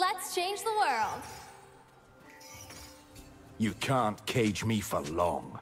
Let's change the world. You can't cage me for long.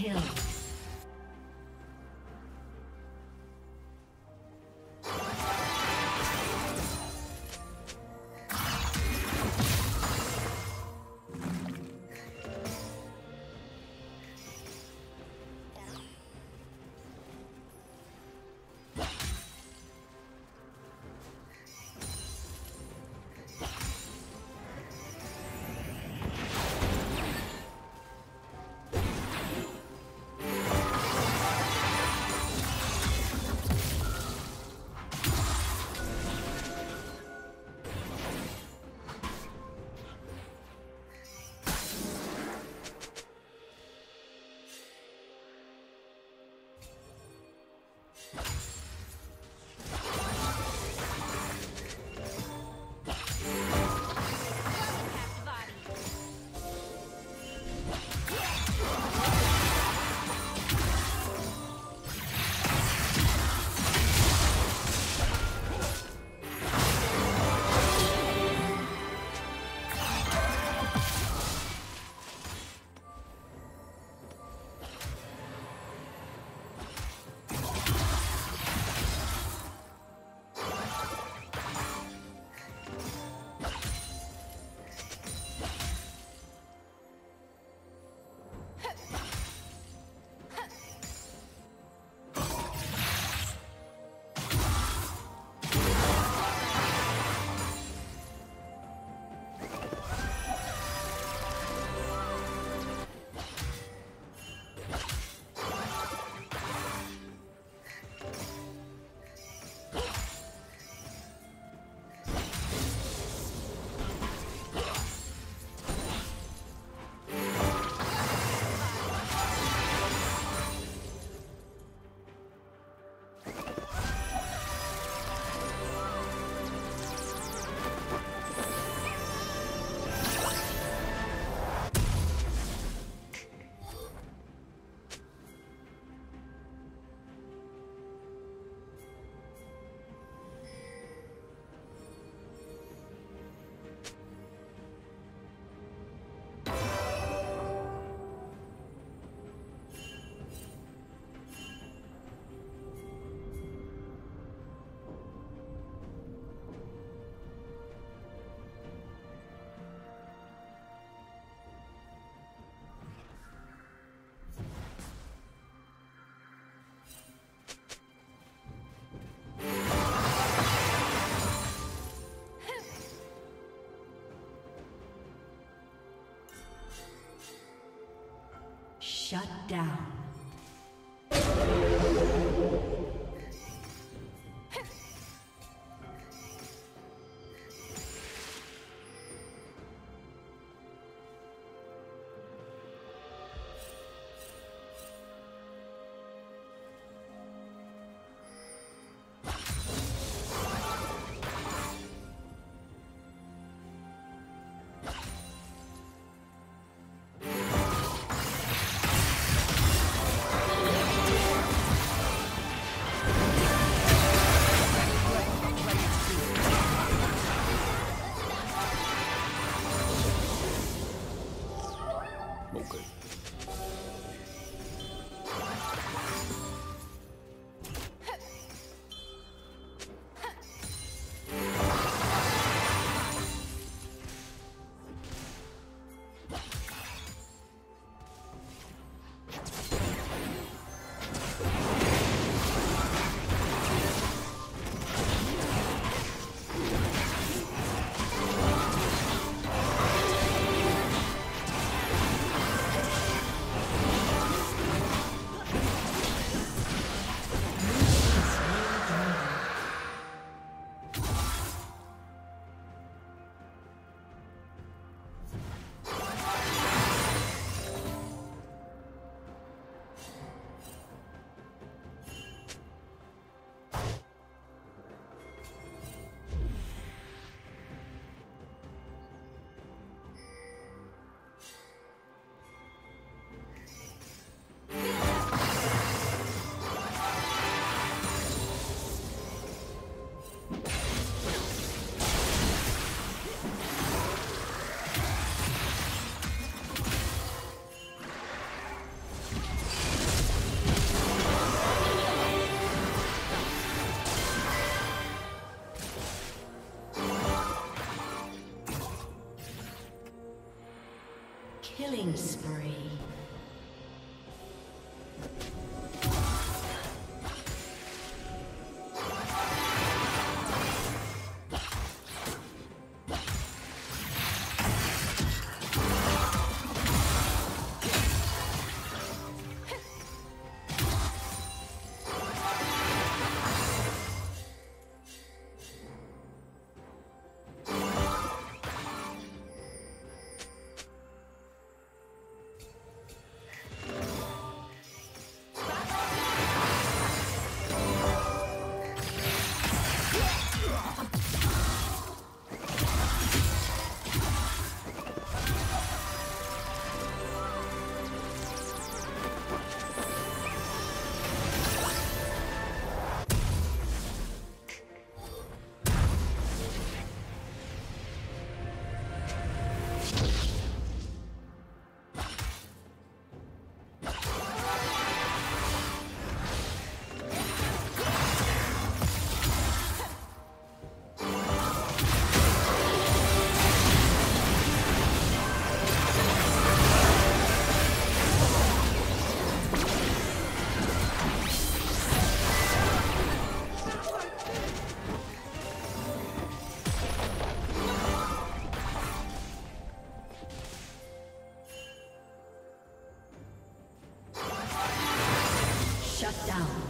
Kill. Shut down. down.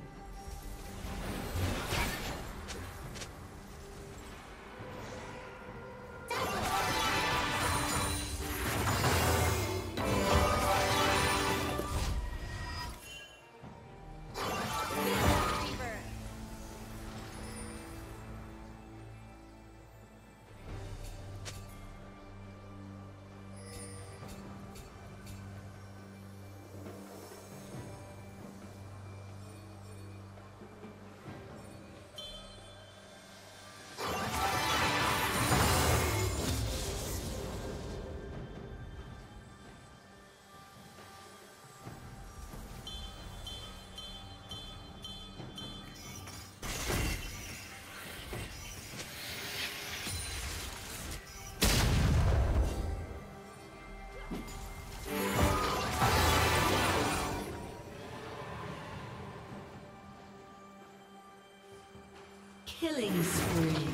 Killing spree.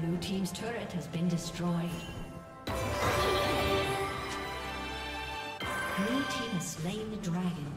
Blue Team's turret has been destroyed. Blue Team has slain the dragon.